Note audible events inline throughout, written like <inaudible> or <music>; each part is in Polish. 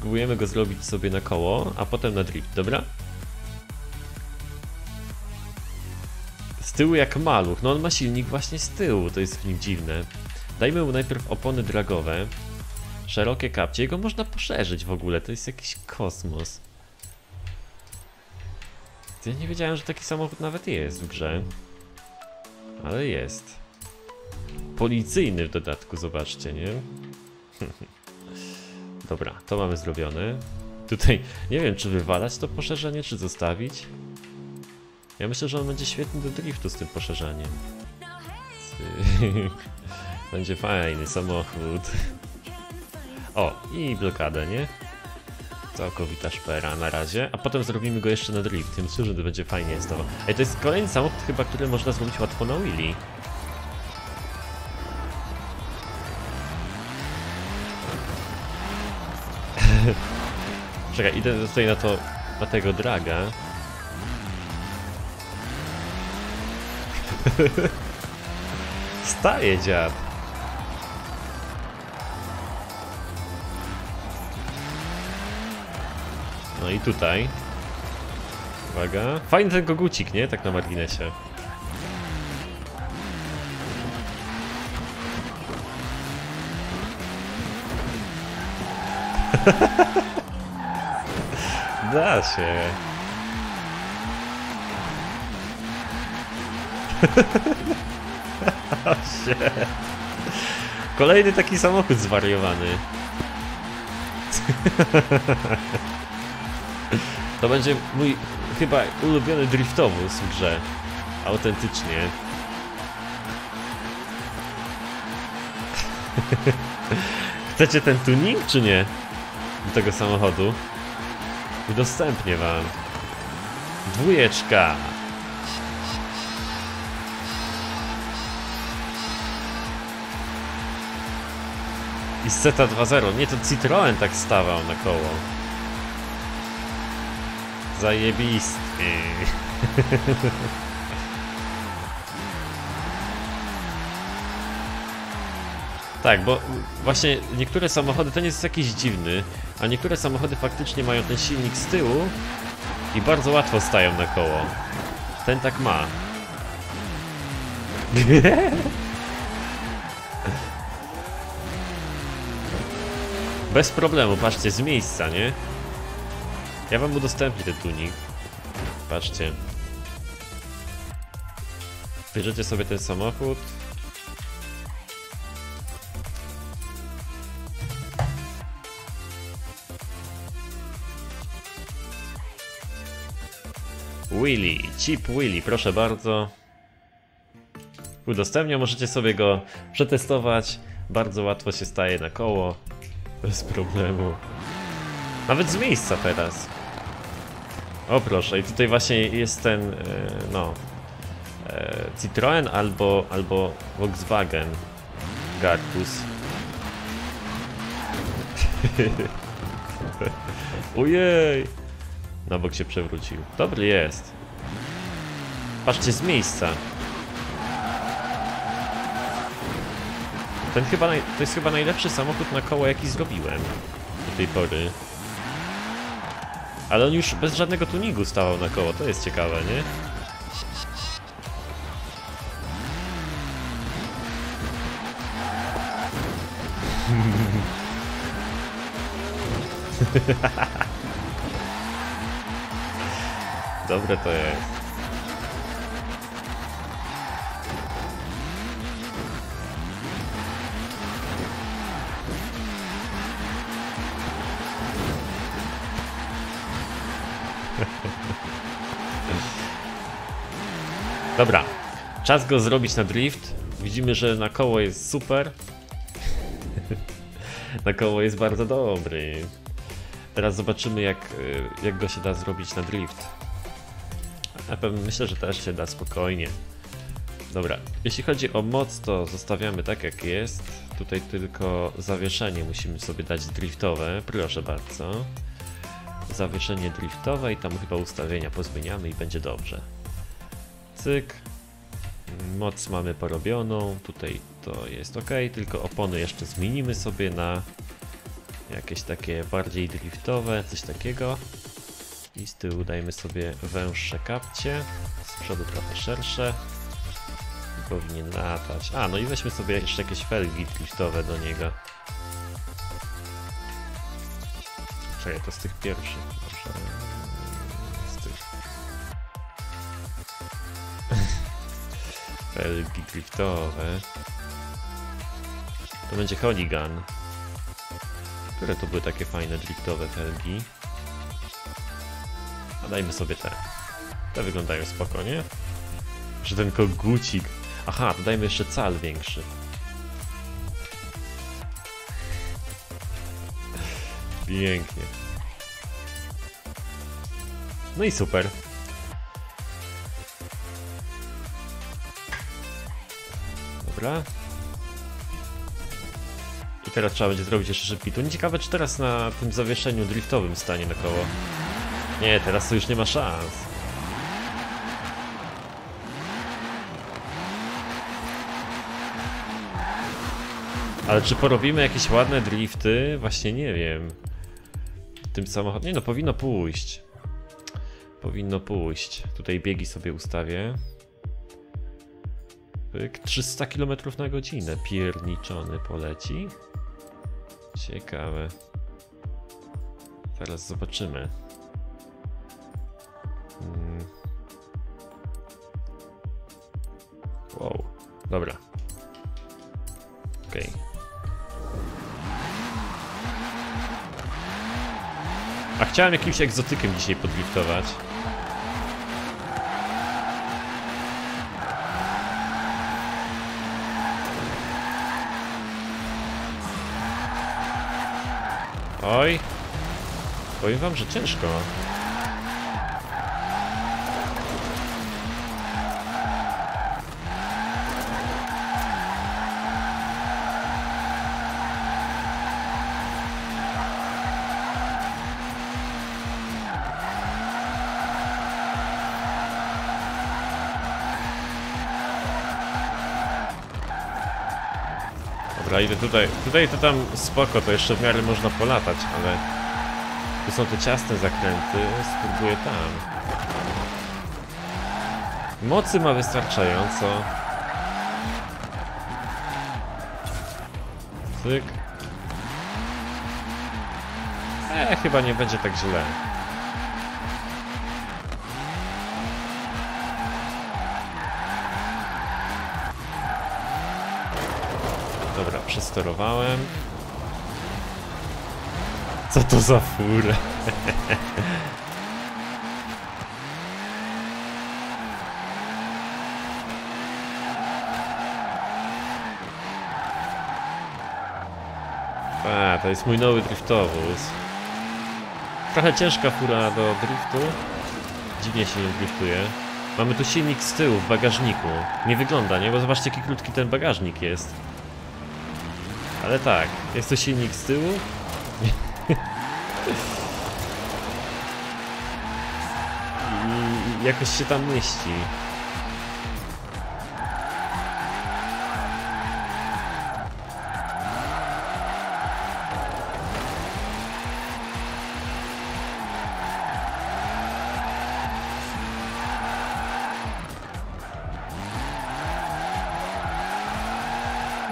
Spróbujemy go zrobić sobie na koło, a potem na drift, dobra? Z tyłu jak maluch. No on ma silnik właśnie z tyłu, to jest w nim dziwne. Dajmy mu najpierw opony dragowe. Szerokie kapcie. Jego można poszerzyć w ogóle, to jest jakiś kosmos. Ja nie wiedziałem, że taki samochód nawet jest w grze. Ale jest. Policyjny w dodatku, zobaczcie, nie? <laughs> Dobra, to mamy zrobione. Tutaj nie wiem, czy wywalać to poszerzenie, czy zostawić. Ja myślę, że on będzie świetny do driftu z tym poszerzeniem. <laughs> Będzie fajny samochód. O, i blokadę, nie? Całkowita szpera na razie, a potem zrobimy go jeszcze na drift. Myślę, że to będzie fajnie to. Ej, to jest kolejny samochód chyba, który można zrobić łatwo na Willy. Czekaj, idę tutaj na to, na tego draga. <laughs> Staje dziad. No i tutaj. Uwaga. Fajny ten kogucik, nie? Tak na marginesie. <laughs> Da się. <laughs> się. Kolejny taki samochód zwariowany. To będzie mój chyba ulubiony driftowóz w grze. Autentycznie. <laughs> Chcecie ten tuning, czy nie? Do tego samochodu. Udostępnię wam. Dwójeczka. I Zeta 2.0. Nie, to Citroen tak stawał na koło. Zajebisty. <laughs> tak, bo właśnie niektóre samochody, ten jest jakiś dziwny, a niektóre samochody faktycznie mają ten silnik z tyłu i bardzo łatwo stają na koło. Ten tak ma. <laughs> Bez problemu, patrzcie, z miejsca, nie? Ja wam udostępnię ten tunik. Patrzcie. Bierzecie sobie ten samochód. Willy, Chip Willy, proszę bardzo. Udostępniam, możecie sobie go przetestować. Bardzo łatwo się staje na koło. Bez problemu. Nawet z miejsca teraz. O proszę, i tutaj właśnie jest ten, e, no, e, Citroen albo, albo Volkswagen Gartus. <laughs> Ojej! Na bok się przewrócił. Dobry jest. Patrzcie z miejsca. Ten chyba, to jest chyba najlepszy samochód na koło jaki zrobiłem do tej pory. Ale on już bez żadnego tuningu stawał na koło, to jest ciekawe, nie? <laughs> Dobre to jest. <laughs> Dobra, czas go zrobić na drift. Widzimy, że na koło jest super. <laughs> na koło jest bardzo dobry. Teraz zobaczymy, jak, jak go się da zrobić na drift. Na pewno myślę, że też się da spokojnie. Dobra, jeśli chodzi o moc, to zostawiamy tak jak jest. Tutaj tylko zawieszenie musimy sobie dać driftowe, proszę bardzo. Zawieszenie driftowe i tam chyba ustawienia pozmieniamy i będzie dobrze. Cyk. Moc mamy porobioną, tutaj to jest ok, tylko opony jeszcze zmienimy sobie na Jakieś takie bardziej driftowe, coś takiego. I z tyłu sobie węższe kapcie, z przodu trochę szersze. I powinien latać. A, no i weźmy sobie jeszcze jakieś felgi driftowe do niego. Czekaj, to z tych pierwszych. Z tych. <laughs> felgi driftowe. To będzie Holigan. Które to były takie fajne driftowe felgi? Dajmy sobie te. Te wyglądają spokojnie. Że ten kogucik. Aha, to dajmy jeszcze cal większy. Pięknie. No i super. Dobra. I teraz trzeba będzie zrobić jeszcze szybki tu. Ciekawe, czy teraz na tym zawieszeniu driftowym stanie na koło. Nie, teraz to już nie ma szans. Ale czy porobimy jakieś ładne drifty? Właśnie nie wiem. Tym samochodem. Nie no, powinno pójść. Powinno pójść. Tutaj biegi sobie ustawię. Pyk, 300 km na godzinę. Pierniczony poleci. Ciekawe. Zaraz zobaczymy. Wow, dobra. Okej. Okay. A chciałem jakimś egzotykiem dzisiaj podliftować. Oj. Powiem wam, że ciężko. Idę tutaj. Tutaj to tam spoko, to jeszcze w miarę można polatać, ale... Tu są te ciasne zakręty, spróbuję tam. Mocy ma wystarczająco. Cyk. E, chyba nie będzie tak źle. Przesterowałem. Co to za fura? <laughs> A, to jest mój nowy driftowóz. Trochę ciężka fura do driftu. Dziwnie się driftuje. Mamy tu silnik z tyłu w bagażniku. Nie wygląda, nie? Bo zobaczcie jaki krótki ten bagażnik jest. Ale tak, jest to silnik z tyłu. I jakoś się tam mieści.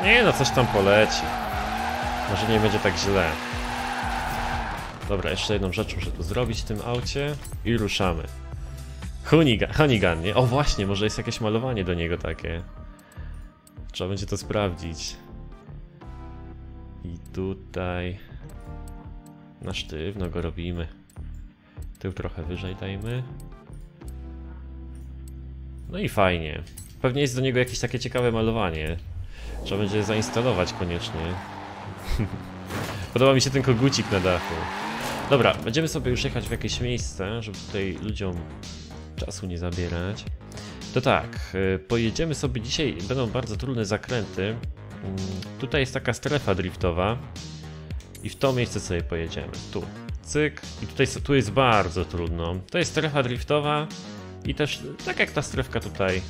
Nie no, coś tam poleci. Może nie będzie tak źle. Dobra, jeszcze jedną rzecz muszę tu zrobić w tym aucie i ruszamy. Hunigan, Hunigan, nie? O właśnie, może jest jakieś malowanie do niego takie. Trzeba będzie to sprawdzić. I tutaj... Na sztywno go robimy. Tył trochę wyżej dajmy. No i fajnie. Pewnie jest do niego jakieś takie ciekawe malowanie. Trzeba będzie zainstalować koniecznie. <laughs> Podoba mi się ten kogucik na dachu. Dobra, będziemy sobie już jechać w jakieś miejsce, żeby tutaj ludziom czasu nie zabierać. To tak, y, pojedziemy sobie dzisiaj, będą bardzo trudne zakręty. Mm, tutaj jest taka strefa driftowa i w to miejsce sobie pojedziemy. Tu, cyk i tutaj tu jest bardzo trudno. To jest strefa driftowa i też tak jak ta strefka tutaj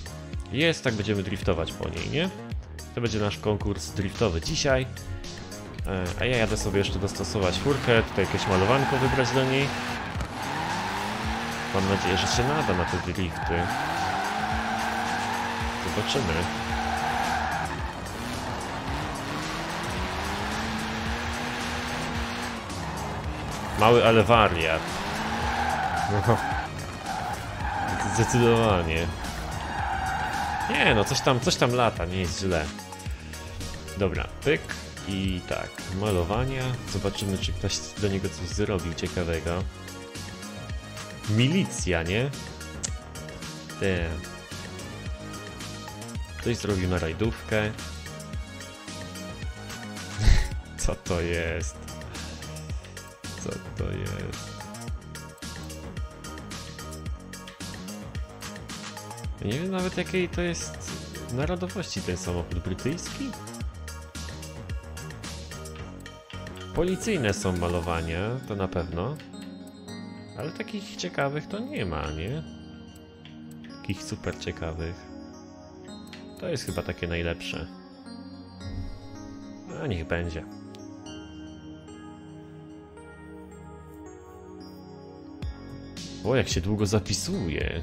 jest, tak będziemy driftować po niej, nie? To będzie nasz konkurs driftowy dzisiaj. E, A ja jadę sobie jeszcze dostosować furkę, tutaj jakieś malowanko wybrać do niej. Mam nadzieję, że się nada na te drifty. Zobaczymy. Mały, ale wariat. <laughs> Zdecydowanie. Nie no, coś tam, coś tam lata, nie jest źle. Dobra, pyk i tak, malowania. Zobaczymy, czy ktoś do niego coś zrobił ciekawego. Milicja, nie? Damn. Ktoś zrobił na rajdówkę. <laughs> Co to jest? Co to jest? Nie wiem nawet jakiej to jest narodowości ten samochód brytyjski? Policyjne są malowania, to na pewno. Ale takich ciekawych to nie ma, nie? Takich super ciekawych. To jest chyba takie najlepsze. A niech będzie. O, jak się długo zapisuje.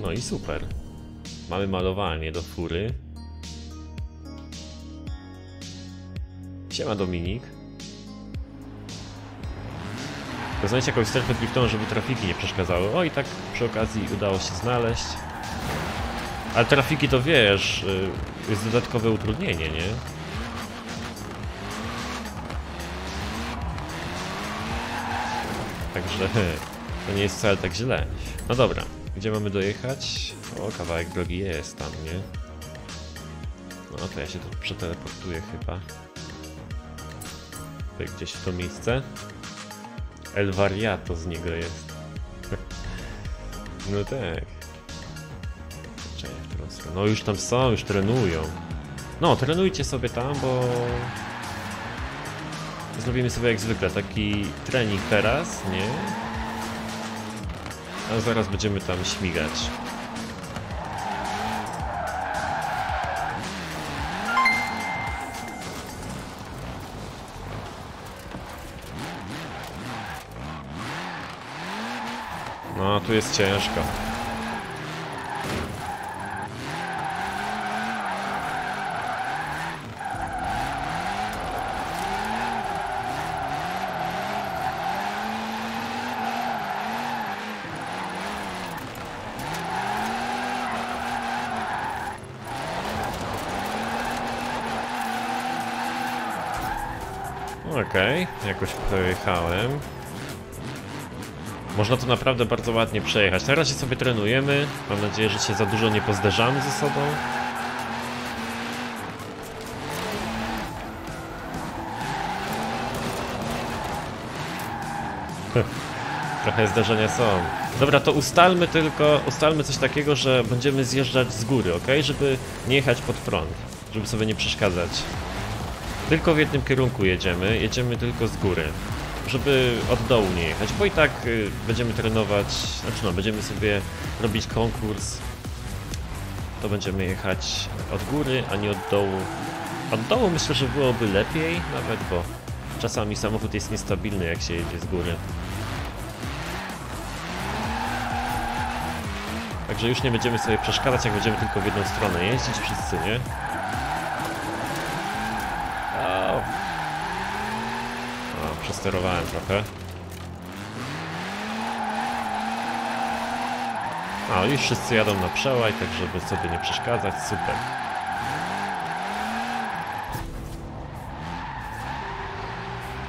No i super. Mamy malowanie do fury. Siema Dominik. Poznajcie jakąś strefę driftową, żeby trafiki nie przeszkadzały. O i tak przy okazji udało się znaleźć. Ale trafiki to wiesz, y, jest dodatkowe utrudnienie, nie? Także <laughs> to nie jest wcale tak źle. No dobra, gdzie mamy dojechać? O, kawałek drogi jest tam, nie? No to ja się tu przeteleportuję chyba. Tutaj gdzieś w to miejsce. El Variato z niego jest. <laughs> no tak. No już tam są, już trenują. No, trenujcie sobie tam, bo... Zrobimy sobie jak zwykle taki trening teraz, nie? A zaraz będziemy tam śmigać. Tu jest ciężko. Okej, jakoś pojechałem. Można to naprawdę bardzo ładnie przejechać. Na razie sobie trenujemy. Mam nadzieję, że się za dużo nie pozderzamy ze sobą. <laughs> Trochę zdarzenia są. Dobra, to ustalmy tylko, ustalmy coś takiego, że będziemy zjeżdżać z góry, ok? Żeby nie jechać pod prąd, żeby sobie nie przeszkadzać. Tylko w jednym kierunku jedziemy, jedziemy tylko z góry, żeby od dołu nie jechać, bo i tak y, będziemy trenować, znaczy no, będziemy sobie robić konkurs, to będziemy jechać od góry, a nie od dołu. Od dołu myślę, że byłoby lepiej nawet, bo czasami samochód jest niestabilny jak się jedzie z góry. Także już nie będziemy sobie przeszkadzać, jak będziemy tylko w jedną stronę jeździć wszyscy, nie? O, o przesterowałem trochę. A, już wszyscy jadą na przełaj, tak żeby sobie nie przeszkadzać, super.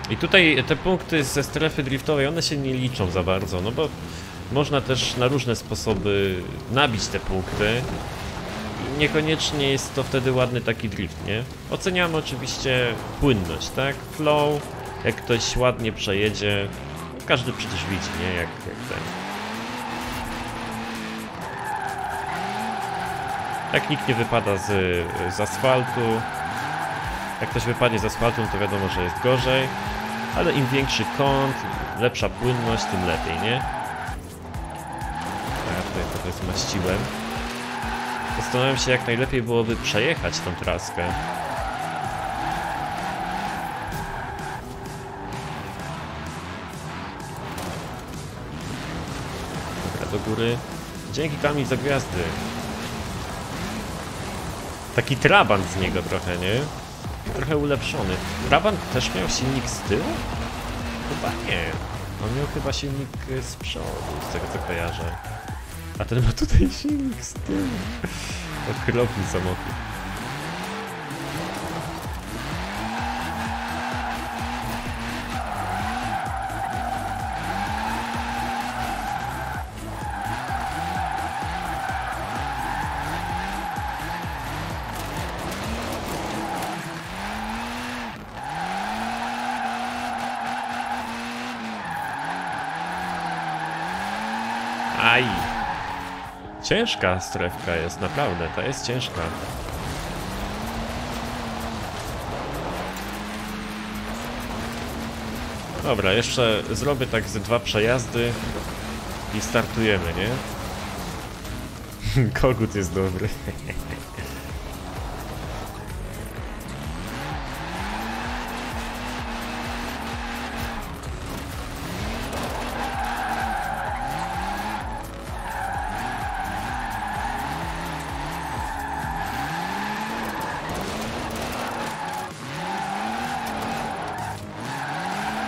I tutaj te punkty ze strefy driftowej, one się nie liczą za bardzo, no bo można też na różne sposoby nabić te punkty. I niekoniecznie jest to wtedy ładny taki drift, nie? Oceniamy oczywiście płynność, tak? Flow, jak ktoś ładnie przejedzie, każdy przecież widzi, nie? Jak, jak ten. Jak nikt nie wypada z, z asfaltu, jak ktoś wypadnie z asfaltu, to wiadomo, że jest gorzej, ale im większy kąt, lepsza płynność, tym lepiej, nie? Ja tutaj trochę zmaściłem. Zastanawiam się, jak najlepiej byłoby przejechać tą traskę. Do góry. Dzięki Kamil za gwiazdy. Taki trabant z niego trochę, nie? Trochę ulepszony. Trabant też miał silnik z tyłu? Chyba nie. On miał chyba silnik y, z przodu, z tego co kojarzę. A ten ma tutaj <laughs> silnik z tyłu. Okropny samochód. Ciężka strefka jest, naprawdę, ta jest ciężka. Dobra, jeszcze zrobię tak ze dwa przejazdy i startujemy, nie? <laughs> Kogut jest dobry. <laughs>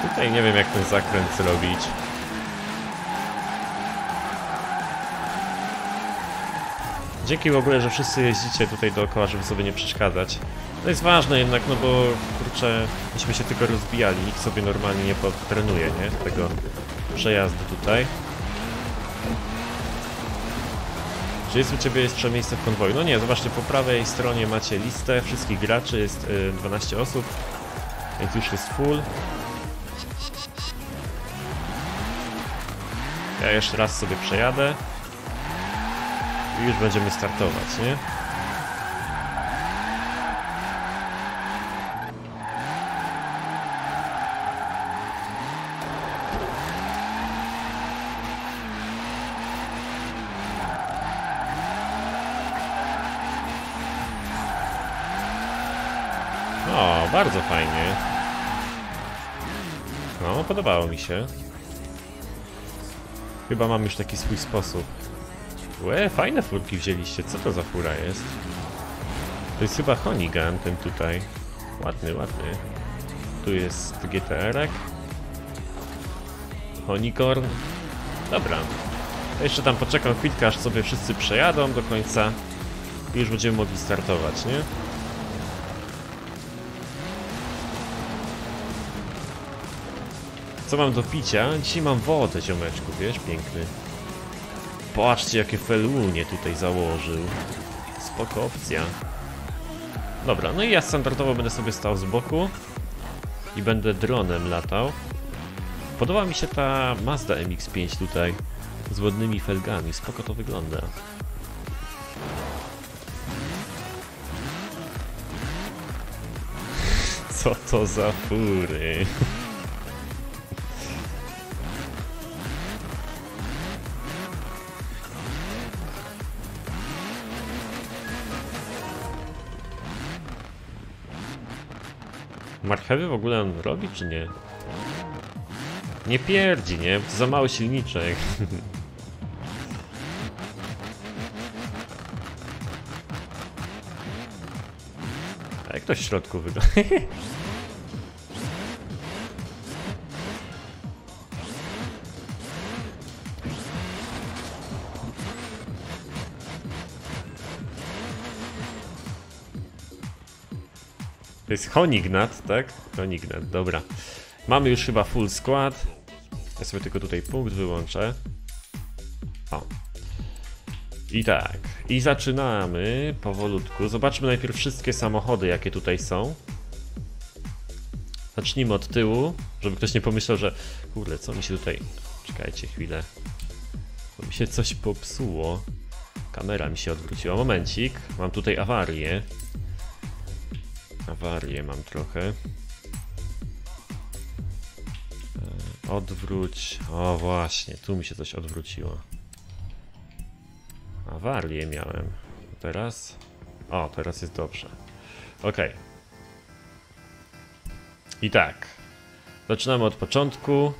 Tutaj nie wiem jak ten zakręt zrobić. Dzięki w ogóle, że wszyscy jeździcie tutaj dookoła, żeby sobie nie przeszkadzać. To jest ważne jednak, no bo kurczę, myśmy się tylko rozbijali, nikt sobie normalnie nie potrenuje, nie? Tego przejazdu tutaj. Czy jest u Ciebie jeszcze miejsce w konwoju? No nie, zobaczcie, po prawej stronie macie listę wszystkich graczy, jest y, 12 osób, więc już jest full. Ja jeszcze raz sobie przejadę. I już będziemy startować, nie? O, bardzo fajnie. No, podobało mi się. Chyba mam już taki swój sposób. Łe, fajne furki wzięliście. Co to za fura jest? To jest chyba Honigan, ten tutaj. Ładny, ładny. Tu jest GTR-ek. Honicorn. Dobra. Jeszcze tam poczekam chwilkę, aż sobie wszyscy przejadą do końca. I już będziemy mogli startować, nie? Co mam do picia? Dzisiaj mam wodę, ziomeczku, wiesz? Piękny. Patrzcie, jakie felunie tutaj założył. Spoko opcja. Dobra, no i ja standardowo będę sobie stał z boku. I będę dronem latał. Podoba mi się ta Mazda MX-5 tutaj. Z ładnymi felgami. Spoko to wygląda. Co to za fury? Marchewy w ogóle on robi, czy nie? Nie pierdzi, nie? Za mały silniczek. <laughs> A jak to w środku wygląda? <laughs> To jest Honignat, tak? Honignat, dobra. Mamy już chyba full skład. Ja sobie tylko tutaj punkt wyłączę. O. I tak. I zaczynamy powolutku. Zobaczmy najpierw wszystkie samochody, jakie tutaj są. Zacznijmy od tyłu, żeby ktoś nie pomyślał, że kurde, co mi się tutaj... Czekajcie chwilę. Bo mi się coś popsuło. Kamera mi się odwróciła. Momencik. Mam tutaj awarię. Awarię mam trochę. E, Odwróć. O właśnie, tu mi się coś odwróciło. Awarię miałem. Teraz? O, teraz jest dobrze. Ok. I tak. Zaczynamy od początku.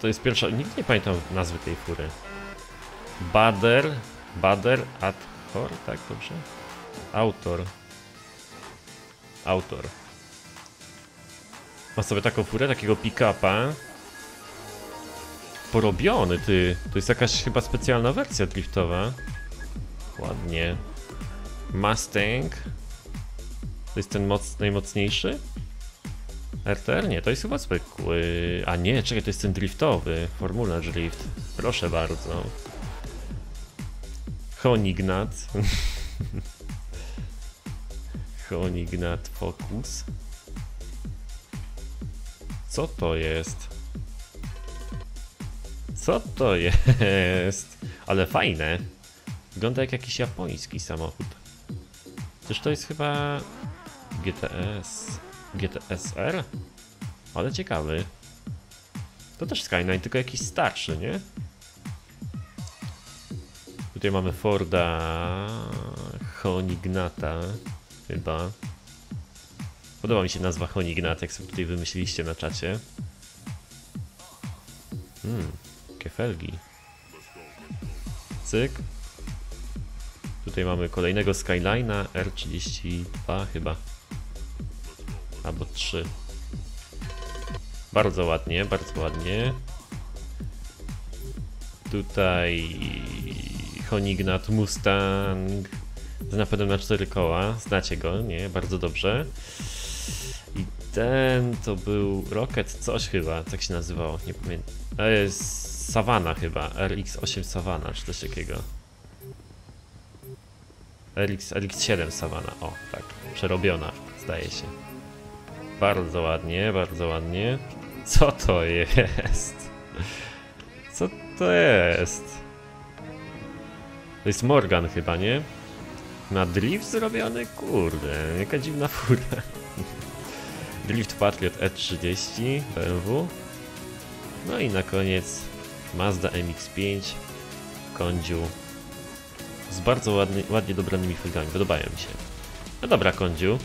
To jest pierwsza. Nikt nie pamiętam nazwy tej fury. Bader. Bader Adhor, tak dobrze? Autor. Autor. Ma sobie taką furę, takiego pick-upa. Porobiony, ty. To jest jakaś chyba specjalna wersja driftowa. Ładnie. Mustang. To jest ten moc, najmocniejszy? RTR? Nie, to jest chyba zwykły. A nie, czekaj, to jest ten driftowy. Formula Drift. Proszę bardzo. Honignat. <laughs> Honignat Focus. Co to jest? Co to jest? Ale fajne. Wygląda jak jakiś japoński samochód. Przecież to jest chyba GTS. GTSR? Ale ciekawy. To też Skyline, tylko jakiś starszy, nie? Tutaj mamy Forda Honignata chyba. Podoba mi się nazwa Honignat, jak sobie tutaj wymyśliliście na czacie. Hmm, kefelgi. Cyk. Tutaj mamy kolejnego Skyline'a R32 chyba. Albo 3. Bardzo ładnie, bardzo ładnie. Tutaj Honignat Mustang z napędem na 4 koła. Znacie go, nie? Bardzo dobrze. I ten to był Rocket coś chyba, tak się nazywało, nie pamiętam. E, Savana chyba, RX8 Savana, czy coś takiego. RX, RX7 Savana, o tak, przerobiona, zdaje się. Bardzo ładnie, bardzo ładnie. Co to jest? Co to jest? To jest Morgan chyba, nie? Na drift zrobiony? Kurde, jaka dziwna fura. Drift Patriot E30 BMW. No i na koniec Mazda MX-5 Kondziu z bardzo ładnie, ładnie dobranymi felgami. Podobają mi się. No dobra, Kondziu.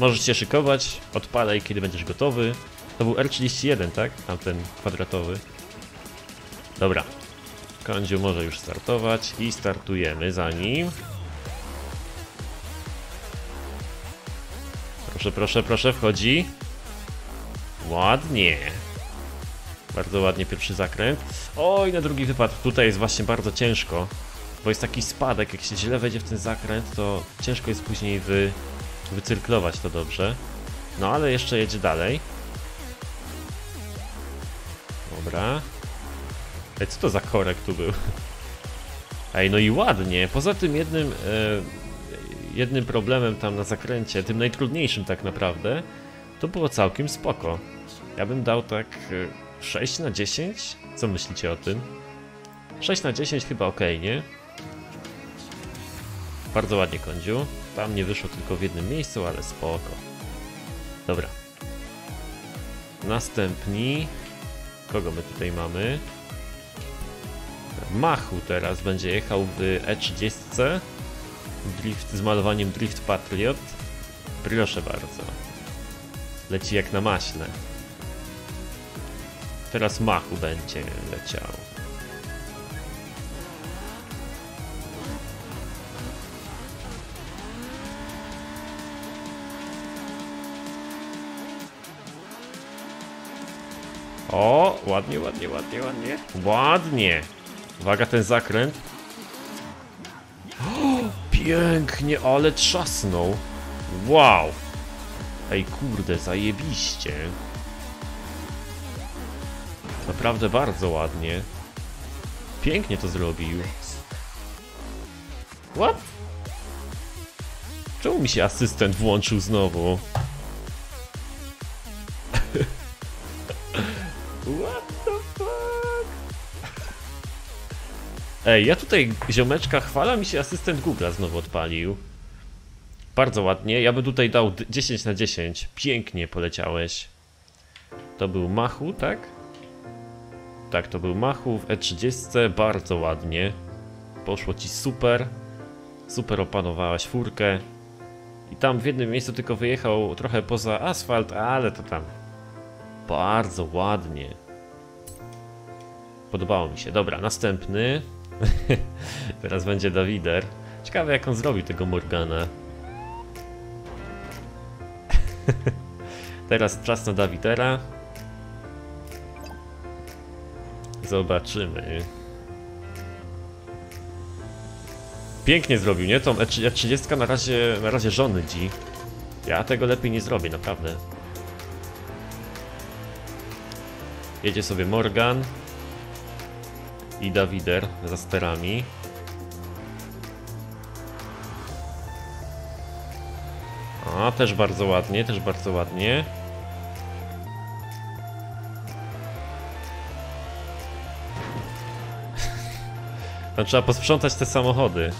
Możesz się szykować, odpalaj kiedy będziesz gotowy. To był R31, tak? Tamten kwadratowy. Dobra. Kondziu może już startować i startujemy za nim. Proszę, proszę, proszę, wchodzi. Ładnie. Bardzo ładnie pierwszy zakręt. Oj, na drugi wypad. Tutaj jest właśnie bardzo ciężko. Bo jest taki spadek, jak się źle wejdzie w ten zakręt, to ciężko jest później wy, wycyrklować to dobrze. No ale jeszcze jedzie dalej. Dobra. Ej, co to za korek tu był? Ej, no i ładnie. Poza tym jednym, e, jednym problemem tam na zakręcie, tym najtrudniejszym tak naprawdę, to było całkiem spoko. Ja bym dał tak e, 6 na 10? Co myślicie o tym? 6 na 10 chyba ok, nie? Bardzo ładnie kądziu. Tam nie wyszło tylko w jednym miejscu, ale spoko. Dobra. Następni. Kogo my tutaj mamy? Machu teraz będzie jechał w E30. Drift z malowaniem Drift Patriot. Proszę bardzo. Leci jak na maśle. Teraz Machu będzie leciał. O, ładnie, ładnie, ładnie, ładnie. Ładnie. Uwaga, ten zakręt. O, pięknie, ale trzasnął. Wow. Ej, kurde, zajebiście. Naprawdę bardzo ładnie. Pięknie to zrobił. What? Czemu mi się asystent włączył znowu? Ej, ja tutaj ziomeczka chwala mi się asystent Google'a znowu odpalił. Bardzo ładnie. Ja bym tutaj dał 10 na 10. Pięknie poleciałeś. To był Machu, tak? Tak, to był Machu w E30. Bardzo ładnie. Poszło ci super. Super opanowałaś furkę. I tam w jednym miejscu tylko wyjechał trochę poza asfalt, ale to tam bardzo ładnie. Podobało mi się. Dobra, następny. <laughs> Teraz będzie Dawider. Ciekawe jak on zrobił tego Morgana. <laughs> Teraz czas na Dawidera. Zobaczymy. Pięknie zrobił, nie? Tą E30 na razie, na razie żony dzi. Ja tego lepiej nie zrobię, naprawdę. Jedzie sobie Morgan i Dawider za sterami. A, też bardzo ładnie, też bardzo ładnie. <laughs> Tam trzeba posprzątać te samochody.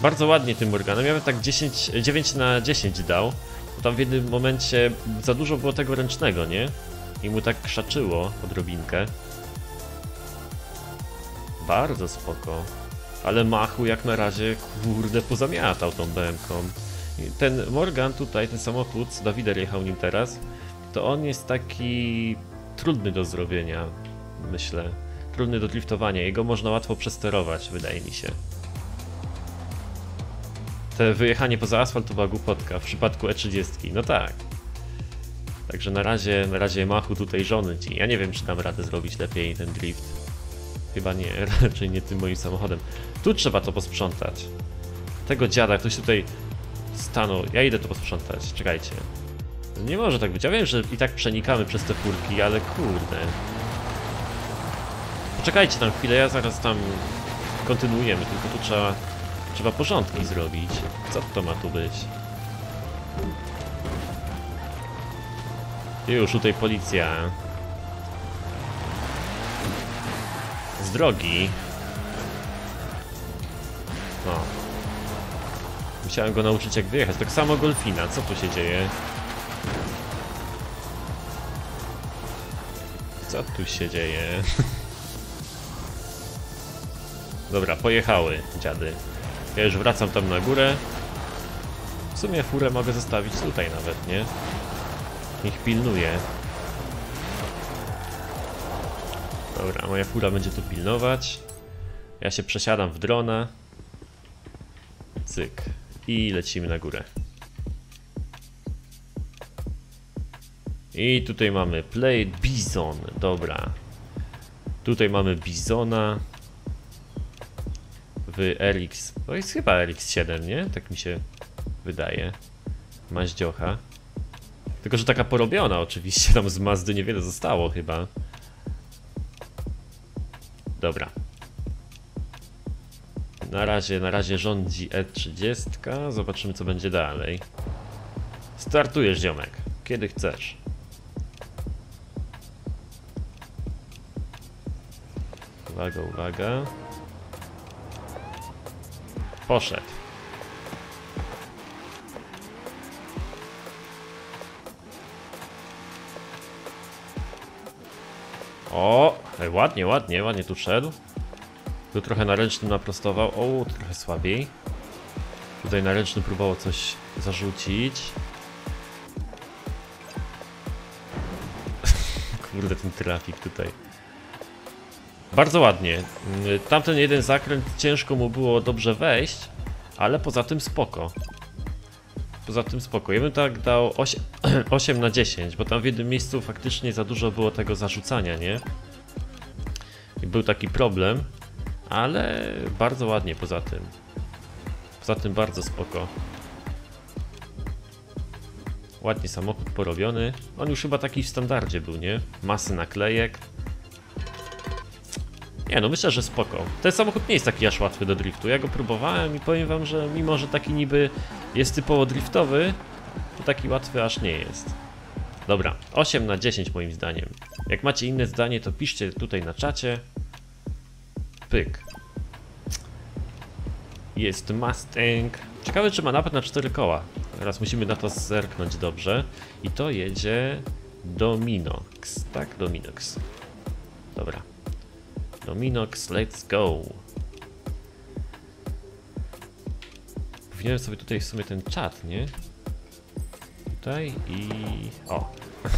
Bardzo ładnie tym Morganem. Ja bym tak 10, 9 na 10 dał. Bo tam w jednym momencie za dużo było tego ręcznego, nie? I mu tak krzaczyło odrobinkę. Bardzo spoko. Ale Machu jak na razie, kurde, pozamiatał tą BM-ką. Ten Morgan tutaj, ten samochód, Dawider jechał nim teraz, to on jest taki trudny do zrobienia, myślę. Trudny do driftowania. Jego można łatwo przesterować, wydaje mi się. Te wyjechanie poza asfalt to była głupotka w przypadku E30. No tak. Także na razie, na razie Machu tutaj żony ci. Ja nie wiem, czy dam radę zrobić lepiej ten drift. Chyba nie, <laughs> raczej nie tym moim samochodem. Tu trzeba to posprzątać. Tego dziada, ktoś tutaj stanął. Ja idę to posprzątać, czekajcie. Nie może tak być. Ja wiem, że i tak przenikamy przez te furki, ale kurde. Poczekajcie tam chwilę, ja zaraz tam kontynuujemy, tylko tu trzeba, trzeba porządki zrobić. Co to ma tu być? Już tutaj policja. Drogi. No. Musiałem go nauczyć jak wyjechać. Tak samo Golfina. Co tu się dzieje? Co tu się dzieje? <laughs> Dobra, pojechały dziady. Ja już wracam tam na górę. W sumie furę mogę zostawić tutaj nawet, nie? Niech pilnuje. Dobra, moja fura będzie tu pilnować. Ja się przesiadam w drona. Cyk. I lecimy na górę. I tutaj mamy Play Bison. Dobra. Tutaj mamy Bizona. W RX. To jest chyba RX7, nie? Tak mi się wydaje. Maździocha. Tylko, że taka porobiona oczywiście. Tam z Mazdy niewiele zostało chyba. Dobra. Na razie, na razie rządzi E30. Zobaczymy co będzie dalej. Startujesz ziomek. Kiedy chcesz. Uwaga, uwaga. Poszedł. O, ładnie, ładnie, ładnie tu szedł. Tu trochę na ręcznym naprostował. O, trochę słabiej. Tutaj na ręcznym próbował coś zarzucić. <laughs> Kurde, ten trafik tutaj. Bardzo ładnie. Tamten jeden zakręt ciężko mu było dobrze wejść, ale poza tym spoko. Poza tym spoko. Ja bym tak dał 8, 8 <clears throat> na 10, bo tam w jednym miejscu faktycznie za dużo było tego zarzucania, nie? I był taki problem, ale bardzo ładnie poza tym. Poza tym bardzo spoko. Ładnie samochód porobiony. On już chyba taki w standardzie był, nie? Masy naklejek. Nie no, myślę, że spoko. Ten samochód nie jest taki aż łatwy do driftu. Ja go próbowałem i powiem wam, że mimo, że taki niby jest typowo driftowy, to taki łatwy aż nie jest. Dobra, 8 na 10 moim zdaniem. Jak macie inne zdanie, to piszcie tutaj na czacie. Pyk. Jest Mustang. Ciekawe, czy ma napęd na 4 koła. Teraz musimy na to zerknąć dobrze. I to jedzie Dominox, tak? Dominox. Dobra. Dominox, let's go. Powinienem sobie tutaj w sumie ten czat, nie? Tutaj i... O.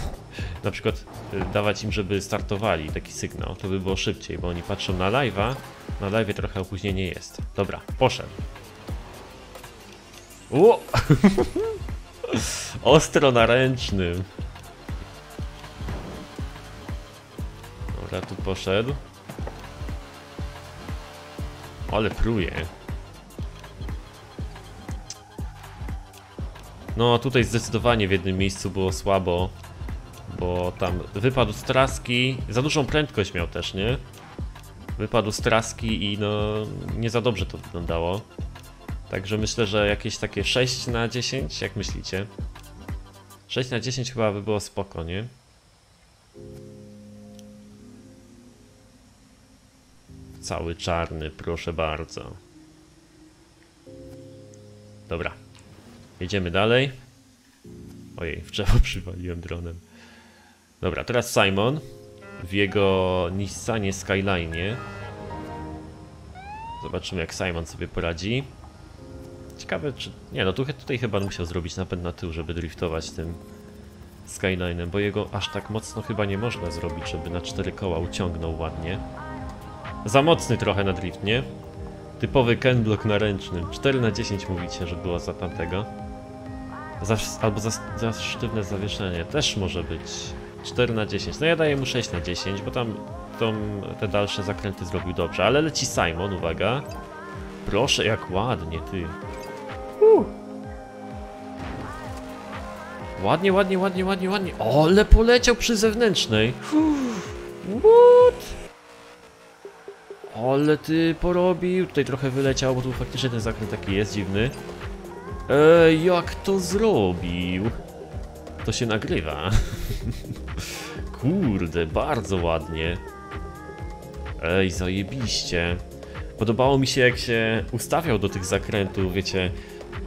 <laughs> na przykład y, dawać im, żeby startowali taki sygnał, to by było szybciej, bo oni patrzą na live'a, na live'ie trochę opóźnienie jest. Dobra, poszedł. O! <laughs> Ostro na ręcznym. Dobra, tu poszedł. Ale pruje. No tutaj zdecydowanie w jednym miejscu było słabo, bo tam wypadł z traski, za dużą prędkość miał też, nie? Wypadł z traski i no nie za dobrze to wyglądało. Także myślę, że jakieś takie 6 na 10, jak myślicie? 6 na 10 chyba by było spoko, nie? Cały czarny, proszę bardzo. Dobra. Jedziemy dalej. Ojej, w drzewo <laughs> przywaliłem dronem. Dobra, teraz Simon w jego Nissanie Skyline. Zobaczymy jak Simon sobie poradzi. Ciekawe czy... Nie no, tu, tutaj chyba musiał zrobić napęd na tył, żeby driftować tym Skylinem, bo jego aż tak mocno chyba nie można zrobić, żeby na cztery koła uciągnął ładnie. Za mocny trochę na drift, nie? Typowy Ken block na ręcznym. 4 na 10 mówicie, że było za tamtego. Albo za, sztywne zawieszenie też może być. 4 na 10. No ja daję mu 6 na 10, bo tam te dalsze zakręty zrobił dobrze. Ale leci Simon, uwaga. Proszę, jak ładnie, ty. Uh. Ładnie, ładnie, ładnie, ładnie, ładnie. Ale poleciał przy zewnętrznej. What? Ale ty porobił. Tutaj trochę wyleciał, bo tu faktycznie ten zakręt taki jest dziwny. Ej, jak to zrobił? To się nagrywa. <laughs> Kurde, bardzo ładnie. Ej, zajebiście. Podobało mi się jak się ustawiał do tych zakrętów, wiecie,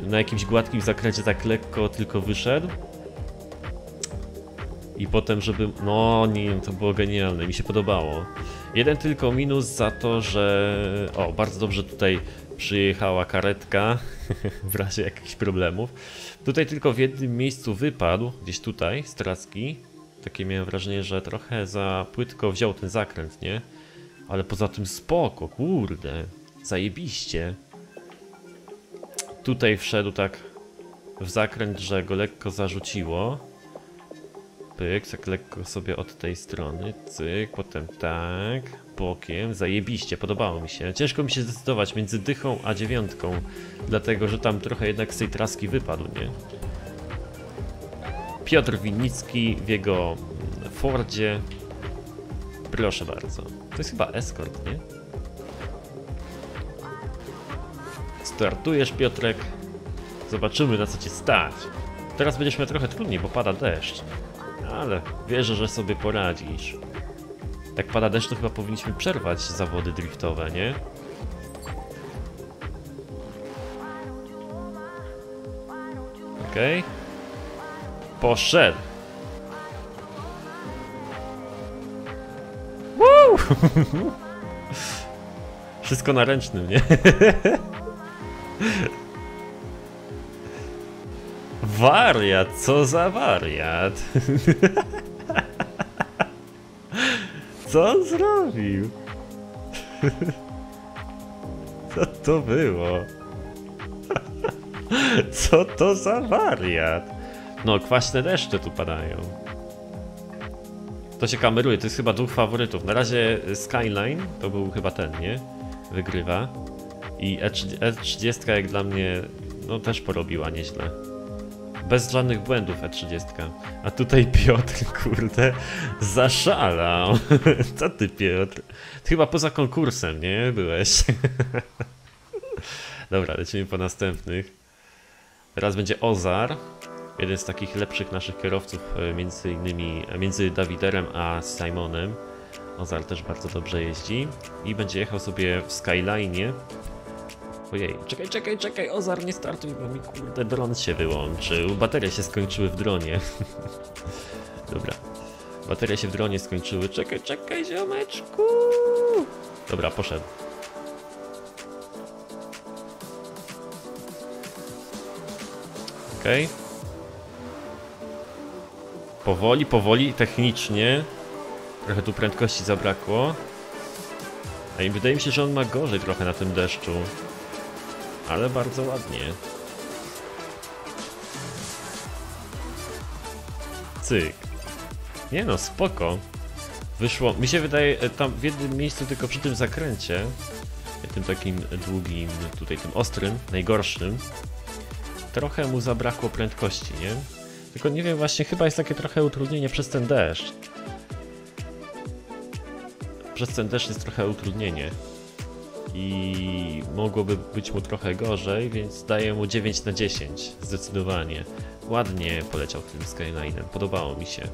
na jakimś gładkim zakręcie tak lekko tylko wyszedł. I potem, żeby... No, nie to było genialne, mi się podobało. Jeden tylko minus za to, że... O, bardzo dobrze tutaj przyjechała karetka <laughs> w razie jakichś problemów. Tutaj tylko w jednym miejscu wypadł, gdzieś tutaj, z traski. Takie miałem wrażenie, że trochę za płytko wziął ten zakręt, nie? Ale poza tym spoko, kurde, zajebiście. Tutaj wszedł tak w zakręt, że go lekko zarzuciło. Pyk, tak lekko sobie od tej strony, cyk, potem tak, bokiem, zajebiście, podobało mi się. Ciężko mi się zdecydować między dychą a dziewiątką, dlatego że tam trochę jednak z tej traski wypadł, nie? Piotr Winnicki w jego Fordzie. Proszę bardzo. To jest chyba Escort, nie? Startujesz, Piotrek. Zobaczymy, na co cię stać. Teraz będziesz miał trochę trudniej, bo pada deszcz. Ale wierzę, że sobie poradzisz. Jak pada deszcz, to chyba powinniśmy przerwać zawody driftowe, nie? Okej. Okay. Poszedł. Woo! <laughs> Wszystko na ręcznym, nie? <laughs> Wariat, co za wariat? Co on zrobił? Co to było? Co to za wariat? No, kwaśne deszcze tu padają. To się kameruje, to jest chyba dwóch faworytów. Na razie Skyline to był chyba ten, nie? Wygrywa. I E30 jak dla mnie, no też porobiła nieźle. Bez żadnych błędów E30. A tutaj <laughs> Piotr, kurde, zaszalał. <laughs> Co ty Piotr? Ty chyba poza konkursem, nie? Byłeś. <laughs> Dobra, lecimy po następnych. Teraz będzie Ozar. Jeden z takich lepszych naszych kierowców e, między innymi między Dawiderem a Simonem. Ozar też bardzo dobrze jeździ i będzie jechał sobie w Skyline Ojej, czekaj, czekaj, czekaj, Ozar nie startuj, bo mi kurde dron się wyłączył. Baterie się skończyły w dronie. <laughs> Dobra. Baterie się w dronie skończyły. Czekaj, czekaj, ziomeczku. Dobra, poszedł. Okej. Okay. Powoli, powoli, technicznie. Trochę tu prędkości zabrakło. A i wydaje mi się, że on ma gorzej trochę na tym deszczu. Ale bardzo ładnie. Cyk. Nie no, spoko. Wyszło, mi się wydaje, e, tam w jednym miejscu tylko przy tym zakręcie, tym takim długim, tutaj tym ostrym, najgorszym, trochę mu zabrakło prędkości, nie? Tylko nie wiem, właśnie chyba jest takie trochę utrudnienie przez ten deszcz. Przez ten deszcz jest trochę utrudnienie. I mogłoby być mu trochę gorzej, więc daję mu 9 na 10, zdecydowanie. Ładnie poleciał tym Skylinem, podobało mi się.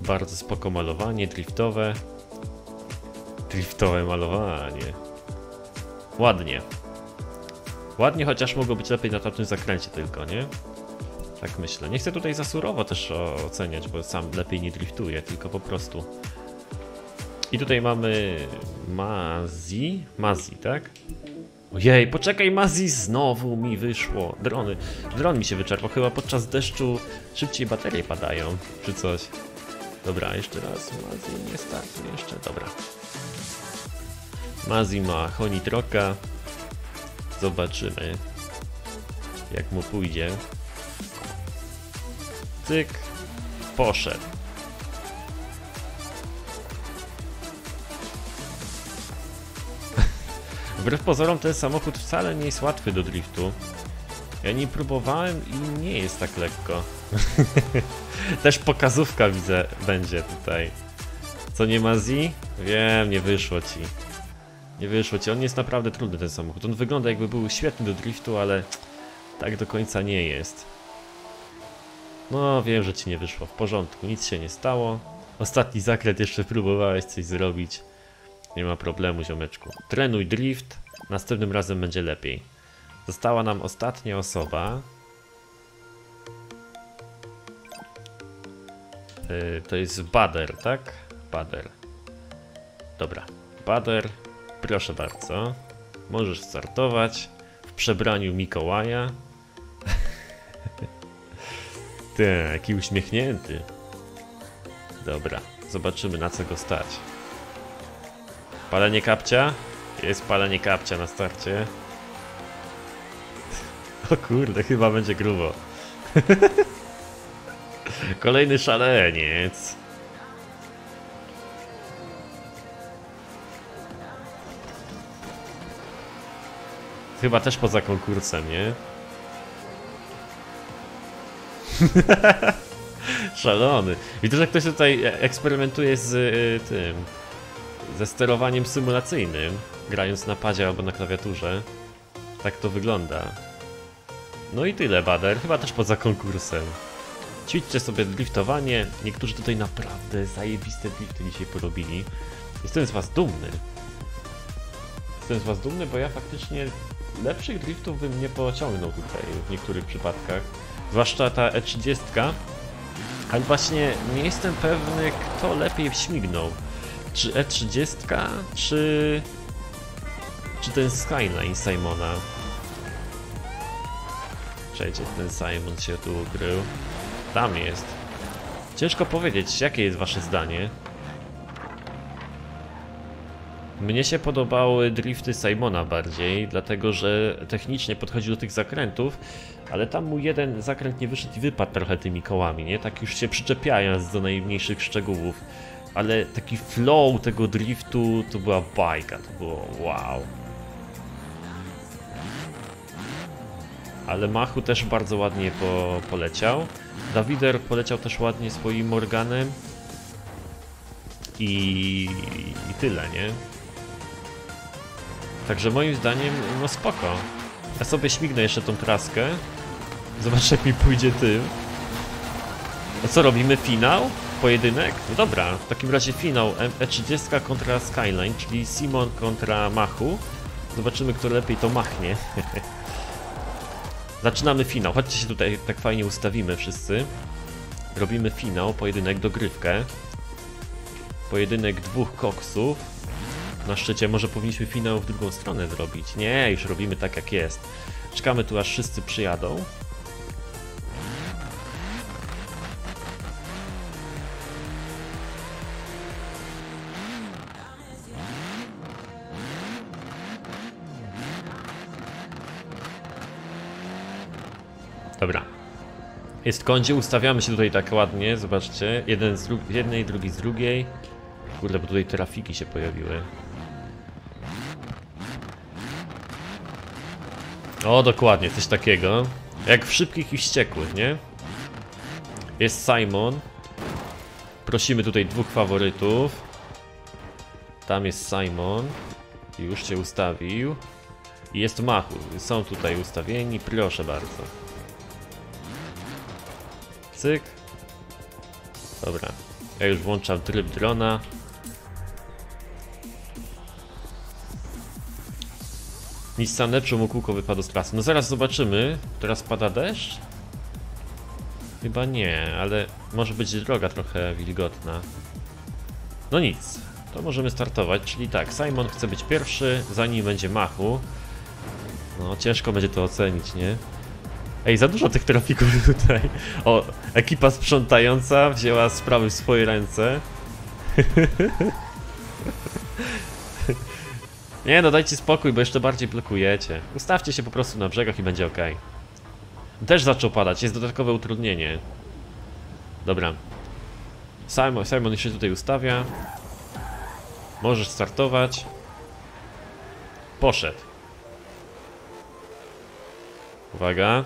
Bardzo spoko malowanie, driftowe. Driftowe malowanie. Ładnie. Ładnie, chociaż mogło być lepiej na tamtym zakręcie tylko, nie? Tak myślę. Nie chcę tutaj za surowo też oceniać, bo sam lepiej nie driftuję, tylko po prostu. I tutaj mamy Mazi. Mazi, tak? Ojej, poczekaj Mazi, znowu mi wyszło. Drony. Dron mi się wyczerpał, chyba podczas deszczu szybciej baterie padają, czy coś. Dobra, jeszcze raz. Mazi nie starczy jeszcze. Dobra. Mazi ma Honitroka. Zobaczymy, jak mu pójdzie. Cyk. Poszedł. Wbrew pozorom ten samochód wcale nie jest łatwy do driftu. Ja nie próbowałem i nie jest tak lekko. <laughs> Też pokazówka widzę będzie tutaj. Co nie ma Z? Wiem, nie wyszło ci. Nie wyszło ci. On jest naprawdę trudny ten samochód. On wygląda jakby był świetny do driftu, ale tak do końca nie jest. No, wiem, że ci nie wyszło. W porządku, nic się nie stało. Ostatni zakręt jeszcze próbowałeś coś zrobić. Nie ma problemu, ziomeczku. Trenuj drift, następnym razem będzie lepiej. Została nam ostatnia osoba. Yy, to jest Bader, tak? Bader. Dobra. Bader, proszę bardzo. Możesz startować w przebraniu Mikołaja. <laughs> tak, jaki uśmiechnięty. Dobra, zobaczymy na co go stać. Palenie kapcia? Jest palenie kapcia na starcie. <laughs> O kurde, chyba będzie grubo. <laughs> Kolejny szaleniec. Chyba też poza konkursem, nie? <laughs> Szalony. Widzę, że ktoś tutaj eksperymentuje z y, tym. Ze sterowaniem symulacyjnym, grając na padzie albo na klawiaturze. Tak to wygląda. No i tyle, Bader. Chyba też poza konkursem. Ćwiczcie sobie driftowanie. Niektórzy tutaj naprawdę zajebiste drifty dzisiaj porobili. Jestem z was dumny. Jestem z was dumny, bo ja faktycznie lepszych driftów bym nie pociągnął tutaj w niektórych przypadkach. Zwłaszcza ta E30. Ale właśnie nie jestem pewny, kto lepiej śmignął. Czy E30, czy... Czy ten Skyline Simona? Czekajcie, ten Simon się tu ukrył. Tam jest. Ciężko powiedzieć, jakie jest wasze zdanie. Mnie się podobały drifty Simona bardziej, dlatego że technicznie podchodzi do tych zakrętów, ale tam mu jeden zakręt nie wyszedł i wypadł trochę tymi kołami, nie? Tak już się przyczepiając do najmniejszych szczegółów. Ale taki flow tego driftu to była bajka, to było wow. Ale Machu też bardzo ładnie po, poleciał. Dawider poleciał też ładnie swoim Morganem. I, I tyle, nie? Także moim zdaniem, no spoko. Ja sobie śmignę jeszcze tą traskę. Zobaczę jak mi pójdzie tym. A co robimy? Finał? Pojedynek? No dobra, w takim razie finał E30 kontra Skyline, czyli Simon kontra Machu. Zobaczymy kto lepiej to machnie. <laughs> Zaczynamy finał. Chodźcie się tutaj tak fajnie ustawimy wszyscy. Robimy finał, pojedynek, dogrywkę. Pojedynek dwóch koksów. Na szczycie może powinniśmy finał w drugą stronę zrobić. Nie, już robimy tak jak jest. Czekamy tu aż wszyscy przyjadą. Dobra. Jest kądzie, ustawiamy się tutaj tak ładnie, zobaczcie. Jeden z jednej, drugi z drugiej. Kurde, bo tutaj trafiki się pojawiły. O, dokładnie, coś takiego. Jak w szybkich i wściekłych, nie? Jest Simon. Prosimy tutaj dwóch faworytów. Tam jest Simon. Już się ustawił. I jest Machu. Są tutaj ustawieni, proszę bardzo. Cyk. Dobra. Ja już włączam tryb drona. Nissan czemu kółko wypadło z trasy. No zaraz zobaczymy. Teraz pada deszcz? Chyba nie, ale może być droga trochę wilgotna. No nic, to możemy startować, czyli tak, Simon chce być pierwszy, zanim będzie Machu. No, ciężko będzie to ocenić, nie? Ej, za dużo tych trafików <laughs> tutaj. O, ekipa sprzątająca wzięła sprawy w swoje ręce. <laughs> Nie no, dajcie spokój, bo jeszcze bardziej blokujecie. Ustawcie się po prostu na brzegach i będzie ok. Też zaczął padać, jest dodatkowe utrudnienie. Dobra. Simon, Simon się tutaj ustawia. Możesz startować. Poszedł. Uwaga.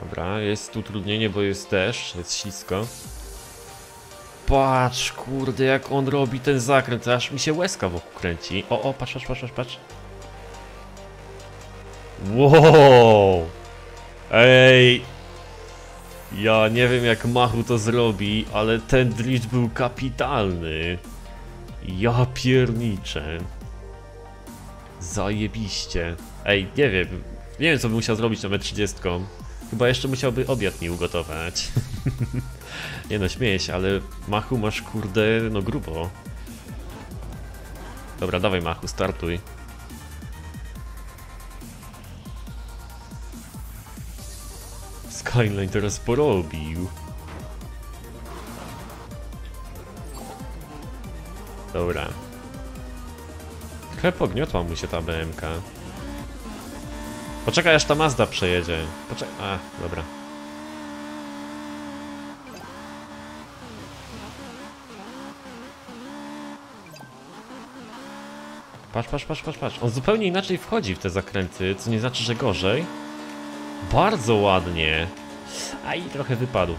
Dobra, jest utrudnienie, bo jest deszcz, jest ślisko. Patrz, kurde, jak on robi ten zakręt, aż mi się łezka wokół kręci. O, o, patrz, patrz, patrz, patrz, patrz. Wow! Ej! Ja nie wiem jak Machu to zrobi, ale ten drift był kapitalny. Ja pierniczę. Zajebiście. Ej, nie wiem. Nie wiem co by musiał zrobić na metr 30. Chyba jeszcze musiałby obiad mi ugotować. <laughs> nie no, śmieję się, ale Machu masz kurde, no grubo. Dobra, dawaj Machu, startuj. Skyline teraz porobił. Dobra. Trochę pogniotła mu się ta BMK. Poczekaj aż ta Mazda przejedzie. Poczekaj. A, dobra. Patrz, patrz, patrz, patrz, patrz. On zupełnie inaczej wchodzi w te zakręty, co nie znaczy, że gorzej. Bardzo ładnie. A i trochę wypadł.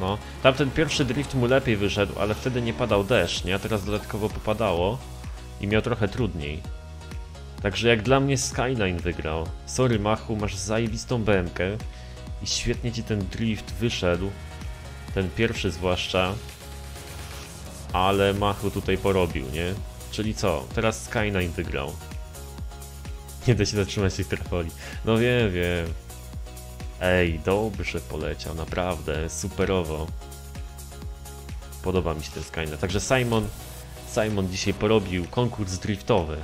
No, tamten pierwszy drift mu lepiej wyszedł, ale wtedy nie padał deszcz, nie? A teraz dodatkowo popadało i miał trochę trudniej. Także jak dla mnie Skyline wygrał. Sorry Machu, masz zajebistą BMK i świetnie ci ten drift wyszedł. Ten pierwszy zwłaszcza. Ale Machu tutaj porobił, nie? Czyli co? Teraz Skyline wygrał. Nie da się zatrzymać tych trafoli. No wiem, wiem. Ej, dobrze poleciał, naprawdę, superowo. Podoba mi się ten Skyline. Także Simon, Simon dzisiaj porobił konkurs driftowy.